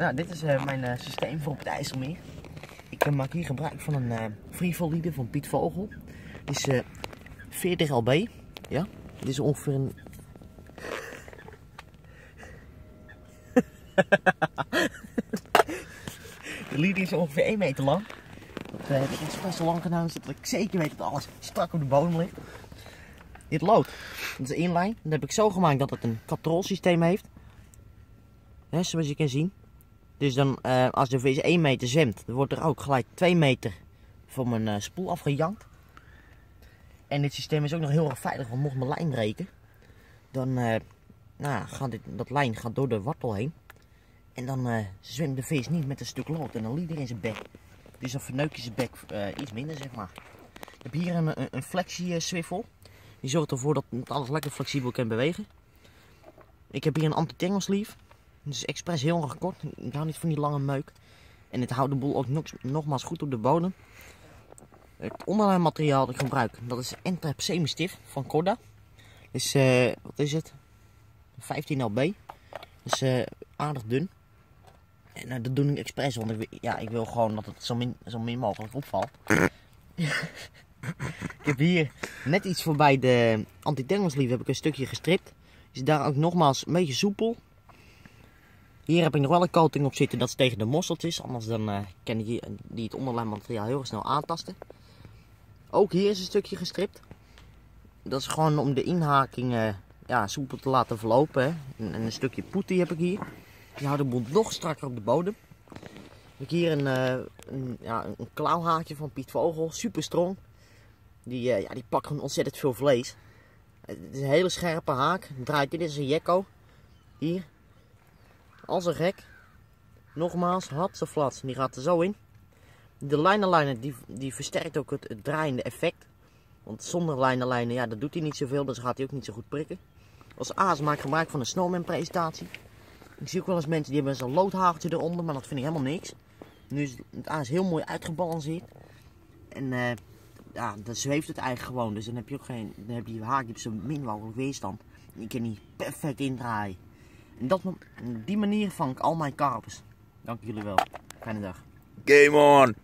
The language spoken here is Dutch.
Nou, dit is uh, mijn uh, systeem voor op het IJsselmeer. Ik uh, maak hier gebruik van een uh, van Piet Vogel. Dit is 40 lb. Ja, dit is ongeveer een... De leader is ongeveer 1 meter lang. Dat heb ik lang gedaan, zodat ik zeker weet dat alles strak op de bodem ligt. Dit lood, dat is een inlijn. Dat heb ik zo gemaakt dat het een systeem heeft. He, zoals je kan zien. Dus dan, uh, als de vis 1 meter zwemt, dan wordt er ook gelijk 2 meter van mijn uh, spoel afgejankt. En dit systeem is ook nog heel erg veilig, want mocht mijn lijn breken, dan uh, nou, gaat dit, dat lijn gaat door de wortel heen. En dan zwemt de vis niet met een stuk lood en dan liet er in zijn bek. Dus dan verneuk je zijn bek iets minder, zeg maar. Ik heb hier een, een, een flexie-swivel. Die zorgt ervoor dat alles lekker flexibel kan bewegen. Ik heb hier een anti-tangle sleeve. Is expres heel erg kort. Ik hou niet van die lange meuk. En het houdt de boel ook nog, nogmaals goed op de bodem. Het onderlijnmateriaal dat ik gebruik, dat is Entrap semi-stiff van Corda. Dus uh, wat is het? 15 lb. Dus uh, aardig dun. En uh, dat doe ik expres, want ik, ja, ik wil gewoon dat het zo min, zo min mogelijk opvalt. ik heb hier net iets voorbij de anti heb ik een stukje gestript. Is daar ook nogmaals een beetje soepel. Hier heb ik nog wel een coating op zitten, dat is tegen de mosseltjes. Anders dan uh, kan die, die het onderlijnmateriaal heel snel aantasten. Ook hier is een stukje gestript. Dat is gewoon om de inhaking uh, ja, soepel te laten verlopen. En, een stukje poetie heb ik hier. Die houdt de boel nog strakker op de bodem. Heb ik hier een, uh, een, ja, een klauwhaakje van Piet Vogel, super strong. Die, ja, die pakt gewoon ontzettend veel vlees. Het is een hele scherpe haak. Draait dit is een jekko. Hier, als een gek. Nogmaals, had ze flat. Die gaat er zo in. De lijnenlijnen die, die versterkt ook het, draaiende effect. Want zonder lijnenlijnen, ja, dat doet hij niet zoveel. Dus gaat hij ook niet zo goed prikken. Als aas maak ik gebruik van een snowman presentatie. Ik zie ook wel eens mensen die hebben zo'n loodhageltje eronder, maar dat vind ik helemaal niks. Nu is het aas heel mooi uitgebalanceerd. En uh, ja, dan zweeft het eigenlijk gewoon. Dus dan heb je ook geen, dan heb je je haak op zo min mogelijk weerstand. Je kan niet perfect indraaien. Dat, die manier vang ik al mijn karpers. Dank jullie wel. Fijne dag. Game on!